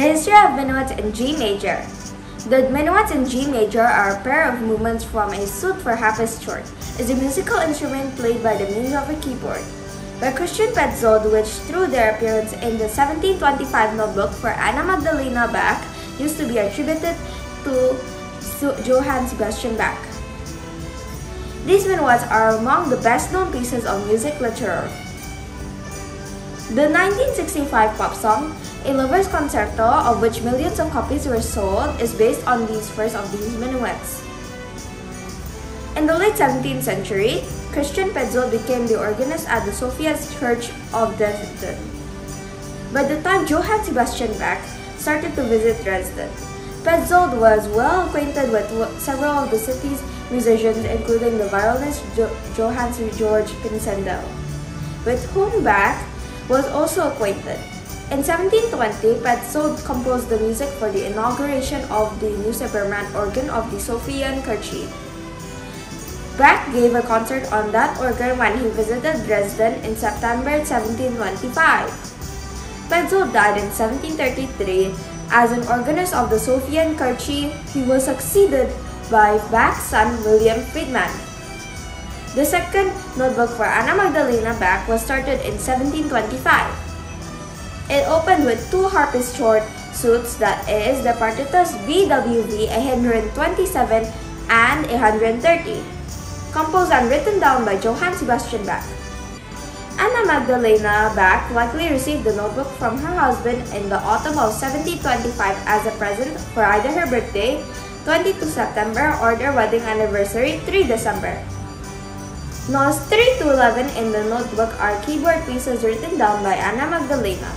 history of minuets in G major. The minuets in G major are a pair of movements from a suite for short. Is a musical instrument played by the means of a keyboard. By Christian Petzold, which through their appearance in the 1725 notebook for Anna Magdalena Bach used to be attributed to Johann Sebastian Bach. These minuets are among the best known pieces of music literature. The 1965 pop song, A Lover's Concerto, of which millions of copies were sold, is based on these first of these minuets. In the late 17th century, Christian Petzold became the organist at the Sophia Church of Dresden. By the time Johann Sebastian Bach started to visit Dresden, Petzold was well acquainted with several of the city's musicians, including the violinist jo Johann Georg Pisendel, with whom Bach was also acquainted. In 1720, Petzold composed the music for the inauguration of the new Silbermann organ of the Sophienkirche. Bach gave a concert on that organ when he visited Dresden in September 1725. Petzold died in 1733 as an organist of the Sophienkirche, he was succeeded by Bach's son Wilhelm Friedemann. The second notebook for Anna Magdalena Bach was started in 1725. It opened with two harpsichord suites that is the partitas BWV 127 and 130, composed and written down by Johann Sebastian Bach. Anna Magdalena Bach likely received the notebook from her husband in the autumn of 1725 as a present for either her birthday, 22 September, or their wedding anniversary, 3 December. Notes 3 to 11 in the notebook are keyboard pieces written down by Anna Magdalena,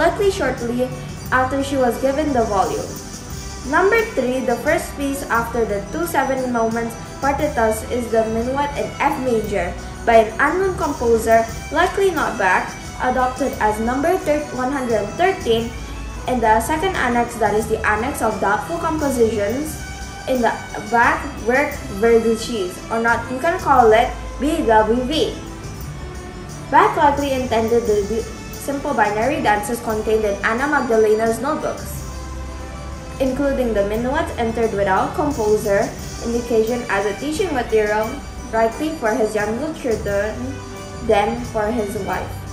likely shortly after she was given the volume. Number 3, the first piece after the two seven moments partitas is the minuet in F major, by an unknown composer, likely not Bach, adopted as number 113 in the second annex that is the annex of doubtful compositions in the Bach Werke Verzeichnis, or not you can call it BWV. Bach likely intended the simple binary dances contained in Anna Magdalena's notebooks, including the minuets entered without composer indication as a teaching material likely for his younger children then for his wife.